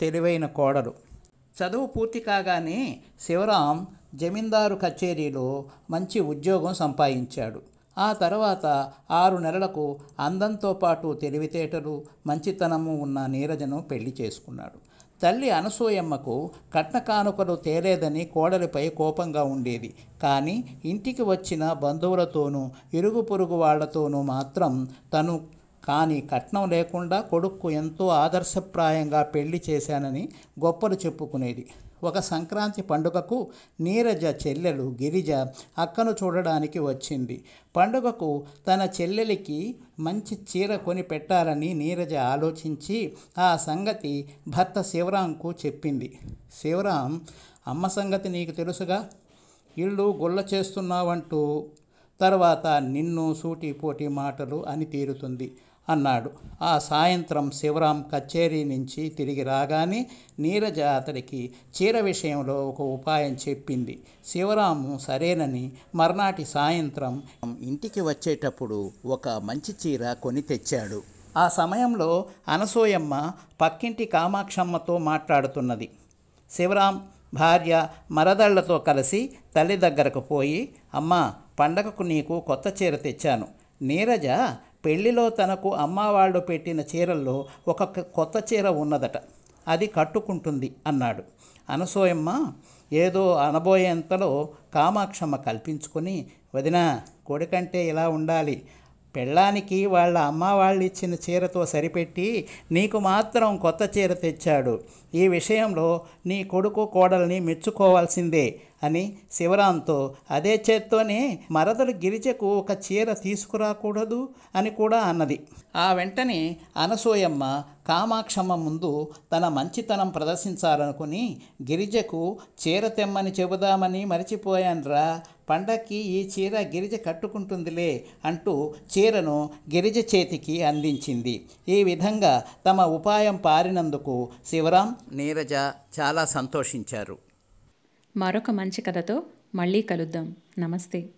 తెలివైన కోడలు. చదువు పూర్తి కాగానే శివరాం జమీందారు కచేరీలో మంచి ఉద్యోగం సంపాదించాడు. ఆ తర్వాత ఆరు నెలలకు అందంతో పాటు తెలివితేటలు మంచితనము ఉన్న నీరజను పెళ్ళి చేసుకున్నాడు. తల్లి అనసూయమ్మకు కట్న కానుకలు తేలేదని కోడలిపై కోపంగా ఉండేది. కానీ ఇంటికి వచ్చిన బంధువులతోనూ ఇరుగు పొరుగు వాళ్ళతోనూ మాత్రం తను కానీ కట్నం లేకుండా కొడుక్కు ఎంతో ఆదర్శప్రాయంగా పెళ్ళి చేశానని గొప్పలు చెప్పుకునేది. ఒక సంక్రాంతి పండుగకు నీరజ చెల్లెలు గిరిజ అక్కను చూడడానికి వచ్చింది. పండుగకు తన చెల్లెలికి మంచి చీర కొని పెట్టాలని నీరజ ఆలోచించి ఆ సంగతి భర్త శివరాంకు చెప్పింది. శివరాం అమ్మ సంగతి నీకు తెలుసుగా? ఇల్లు గుల్ల చేస్తున్నావంటూ తర్వాత నిన్ను సూటిపోటి మాటలు అని తీరుతుంది. అన్నాడు. ఆ సాయంత్రం శివరాం కచేరీ నుంచి తిరిగి రాగానే నీరజ అతడికి చీర విషయంలో ఒక ఉపాయం చెప్పింది. శివరాము సరేనని మర్నాటి సాయంత్రం ఇంటికి వచ్చేటప్పుడు ఒక మంచి చీర కొని తెచ్చాడు. ఆ సమయంలో అనసూయమ్మ పక్కింటి కామాక్షమ్మతో మాట్లాడుతున్నది. శివరాం భార్య మరదళ్ళతో కలిసి తల్లి దగ్గరకు పోయి అమ్మా పండగకు నీకు కొత్త చీర తెచ్చాను. నీరజ పెళ్ళిలో తనకు అమ్మ వాళ్ళు పెట్టిన చీరల్లో ఒక కొత్త చీర ఉన్నదట. అది కట్టుకుంటుంది అన్నాడు. అనసూయమ్మ ఏదో అనబోయేంతలో కామాక్షమ్మ కల్పించుకొని వదిన కొడుకంటే ఇలా ఉండాలి. పెళ్ళానికి వాళ్ళ అమ్మ వాళ్ళు ఇచ్చిన చీరతో సరిపెట్టి నీకు మాత్రం కొత్త చీర తెచ్చాడు. ఈ విషయంలో నీ కొడుకు కోడల్ని మెచ్చుకోవాల్సిందే అని శివరాంతో అదే చేత్తోనే మరదలు గిరిజకు ఒక చీర తీసుకురాకూడదు అని కూడా అన్నది. ఆ వెంటనే అనసూయమ్మ కామాక్షమ్మ ముందు తన మంచితనం ప్రదర్శించాలనుకుని గిరిజకు చీర తెమ్మని చెబుదామని మరిచిపోయాన్రా. పండక్కి ఈ చీర గిరిజ కట్టుకుంటుందిలే అంటూ చీరను గిరిజ చేతికి అందించింది. ఈ విధంగా తమ ఉపాయం పారినందుకు శివరాం నీరజ చాలా సంతోషించారు. మరొక మంచి కథతో మళ్ళీ కలుద్దాం. నమస్తే.